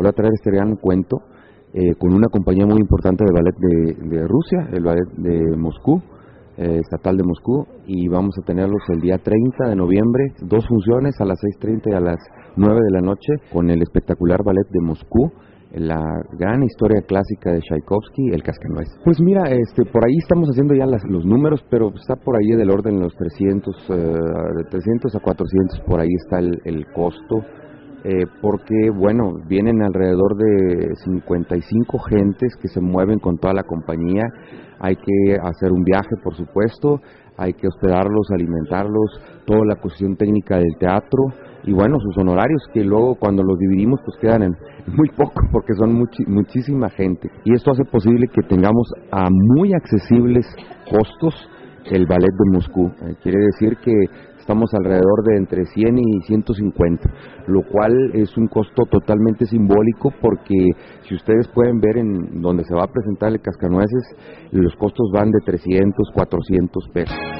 volver a traer este gran cuento eh, con una compañía muy importante de ballet de, Rusia, el ballet de Moscú, eh, estatal de Moscú, y vamos a tenerlos el día 30 de noviembre, dos funciones a las 6.30 y a las 9 de la noche, con el espectacular ballet de Moscú la gran historia clásica de Tchaikovsky, El Cascanuez. Pues mira, este, por ahí estamos haciendo ya las, los números, pero está por ahí del orden de los 300, eh, de 300 a 400, por ahí está el, el costo. Eh, porque, bueno, vienen alrededor de 55 gentes que se mueven con toda la compañía. Hay que hacer un viaje, por supuesto, hay que hospedarlos, alimentarlos, toda la cuestión técnica del teatro y bueno, sus honorarios que luego cuando los dividimos pues quedan en muy poco porque son muchísima gente y esto hace posible que tengamos a muy accesibles costos el ballet de Moscú. Eh, quiere decir que estamos alrededor de entre 100 y 150, lo cual es un costo totalmente simbólico porque si ustedes pueden ver en donde se va a presentar el cascanueces, los costos van de 300, 400 pesos.